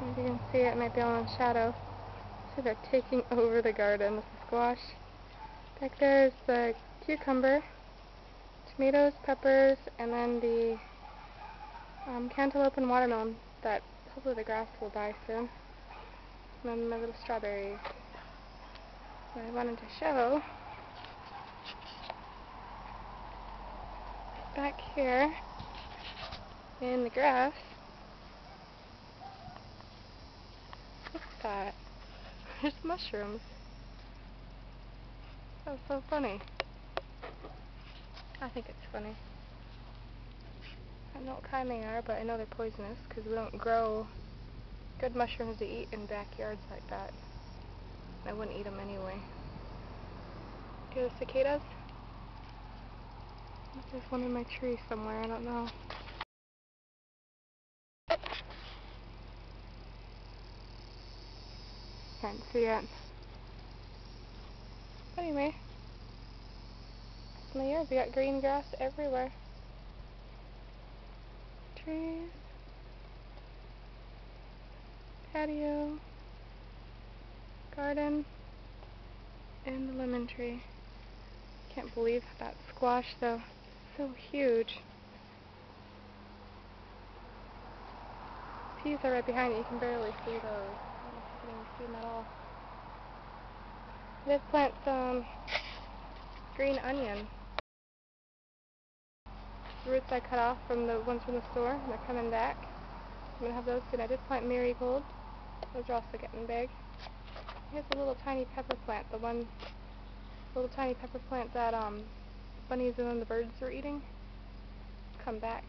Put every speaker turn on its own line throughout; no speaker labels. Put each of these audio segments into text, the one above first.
If you can see it, might be all in shadow. So they're taking over the garden the squash. Back there is the cucumber, tomatoes, peppers, and then the um, cantaloupe and watermelon that hopefully the grass will die soon. And then my little strawberries. I wanted to show back here in the grass. Look at that. There's mushrooms. That's so funny. I think it's funny. I don't know what kind they are, but I know they're poisonous because we don't grow good mushrooms to eat in backyards like that. I wouldn't eat them anyway. Do the cicadas? There's one in my tree somewhere, I don't know. Can't see it. Anyway, it's my yard. We got green grass everywhere. Trees. Patio. Garden. And the lemon tree. Can't believe that squash though. So huge. Peas are right behind it. You can barely see those. Even see them at all. Let's plant some green onion. The roots I cut off from the ones from the store, they're coming back. I'm going to have those soon. I did plant marigold. Those are also getting big. Here's a little tiny pepper plant, the one little tiny pepper plant that um, bunnies and then the birds are eating. Come back.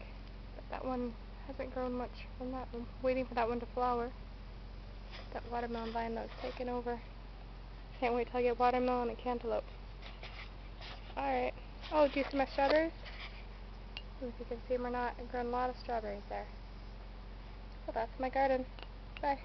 But that one hasn't grown much from that one. Waiting for that one to flower. That watermelon vine that was taken over. Can't wait till I get watermelon and cantaloupe. Alright. Oh, do you see my strawberries? If you can see them or not. I've grown a lot of strawberries there. So that's my garden. Bye.